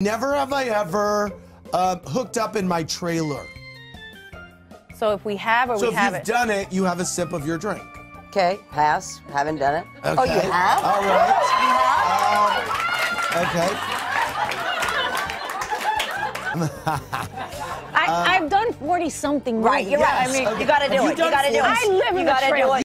Never have I ever uh, hooked up in my trailer. So if we have or So we if you've done it, you have a sip of your drink. Okay, pass. Haven't done it. Okay. Oh, you have? All right. Um, okay. I, I've done 40 something. Right, you're right. I mean, okay. you got to do it. You got to do it. I live in you a gotta trailer. do it.